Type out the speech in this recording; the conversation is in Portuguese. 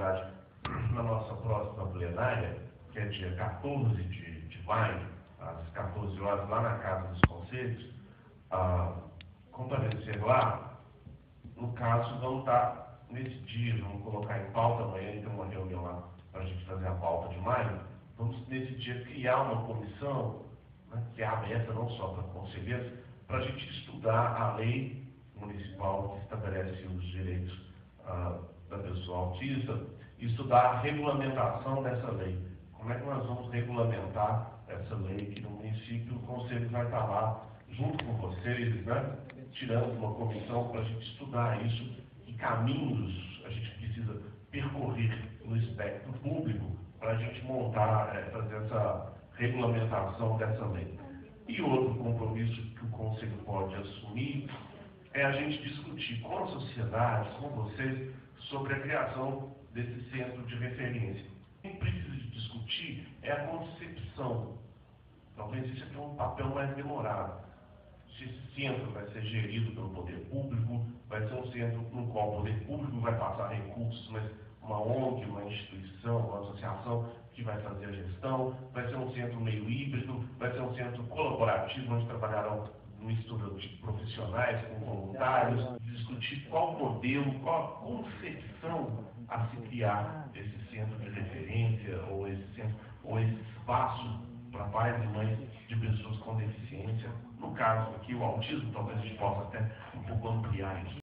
na nossa próxima plenária, que é dia 14 de, de maio, às 14 horas, lá na Casa dos Conselhos, a comparecer lá. No caso, vamos estar nesse dia, vamos colocar em pauta, amanhã tem uma reunião lá para a gente fazer a pauta de maio. Vamos, nesse dia, criar uma comissão, né, que é aberta não só para conselheiros, para a gente estudar a lei municipal que estabelece os direitos ah, pessoa autista estudar a regulamentação dessa lei. Como é que nós vamos regulamentar essa lei que no município o conselho vai estar lá junto com vocês, né? tirando uma comissão para a gente estudar isso, que caminhos a gente precisa percorrer no espectro público para a gente montar, é, fazer essa regulamentação dessa lei. E outro compromisso que o Conselho pode assumir é a gente discutir com a sociedade, com vocês, sobre a criação desse centro de referência. Quem precisa de discutir é a concepção. Talvez isso aqui é um papel mais demorado. Se esse centro vai ser gerido pelo poder público, vai ser um centro no qual o poder público vai passar recursos, mas uma ONG, uma instituição, uma associação que vai fazer a gestão, vai ser um centro meio híbrido, vai ser um centro colaborativo, onde trabalharão mistura de profissionais com voluntários, discutir qual modelo, qual concepção a se criar esse centro de referência ou esse, centro, ou esse espaço para pais e mães de pessoas com deficiência. No caso aqui, o autismo, talvez a gente possa até um pouco ampliar isso.